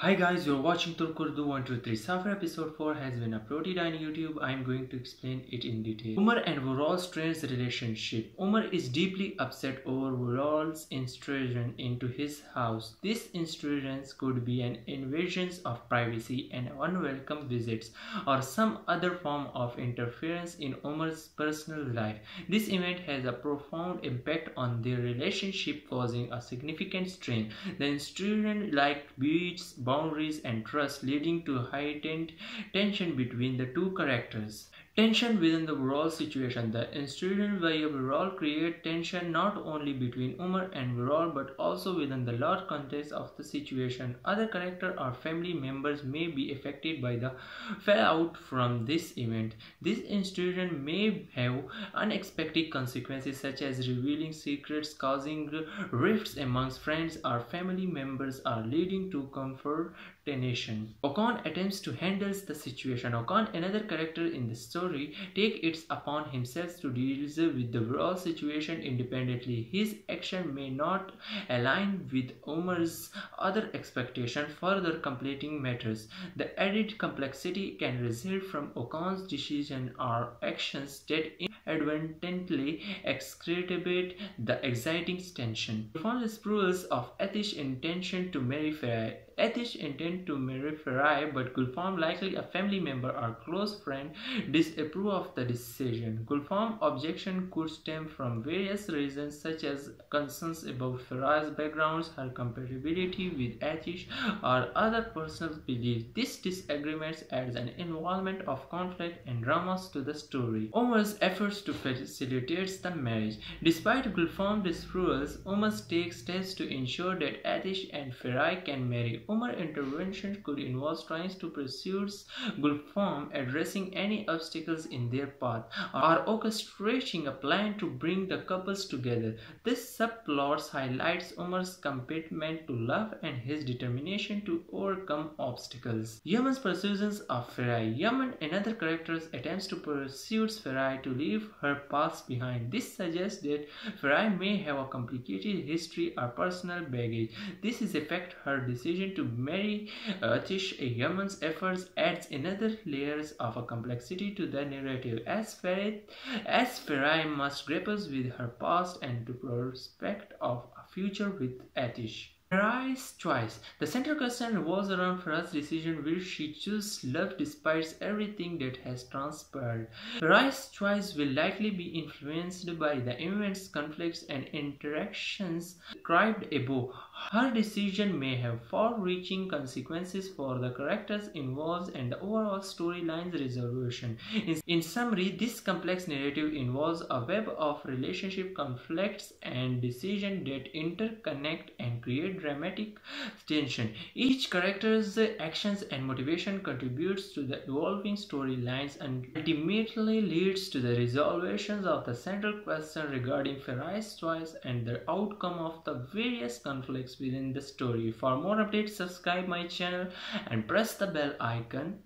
Hi guys, you're watching Turkurdu 123. Safir episode 4 has been uploaded on YouTube. I'm going to explain it in detail. Umar and Vural's strange relationship. Umar is deeply upset over Vural's intrusion into his house. This intrusion could be an invasion of privacy and unwelcome visits or some other form of interference in Umar's personal life. This event has a profound impact on their relationship causing a significant strain. The intrusion like beats boundaries and trust leading to heightened tension between the two characters. Tension within the Vural situation. The incident via Vural create tension not only between Umar and Vural but also within the large context of the situation. Other character or family members may be affected by the fallout from this event. This incident may have unexpected consequences such as revealing secrets, causing rifts amongst friends or family members or leading to confrontation. Okan attempts to handle the situation. Okan, another character in the story, take it upon himself to deal with the overall situation independently. His action may not align with Umar's other expectation, further completing matters. The added complexity can result from Okan's decision or actions that inadvertently exacerbate the exciting tension. The proofs of Ates's intention to marry Feraye, Ates intend to marry Feraye, but Gulfam, likely a family member or close friend, disapprove of the decision. Gulfam's objection could stem from various reasons such as concerns about Feraye's background, her compatibility with Ates, or other personal beliefs. This disagreement adds an involvement of conflict and dramas to the story. Umar's efforts to facilitate the marriage. Despite Gulfam's disapproval, Umar takes steps to ensure that Ates and Feraye can marry. Umar intervention could involve trying to pursue Gulfam, addressing any obstacles in their path, are orchestrating a plan to bring the couples together. This subplot highlights Umar's commitment to love and his determination to overcome obstacles. Yaman's pursuits of Feraye. Yaman, another character, attempts to pursue Feraye to leave her past behind. This suggests that Feraye may have a complicated history or personal baggage. This is affect her decision to marry uh, Ates Yaman's efforts adds another layers of a complexity to the narrative as Farid as Feraye must grapple with her past and the prospect of a future with Ates. Feraye's twice. The central question revolves around Feraye's decision will she choose love despite everything that has transpired. Feraye's choice will likely be influenced by the events, conflicts and interactions described above. Her decision may have far-reaching consequences for the characters involved and the overall storyline's resolution. In, in summary, this complex narrative involves a web of relationship conflicts and decisions that interconnect and create dramatic tension. Each character's actions and motivation contributes to the evolving storylines and ultimately leads to the resolutions of the central question regarding Feraye's choice and the outcome of the various conflicts within the story. For more updates, subscribe my channel and press the bell icon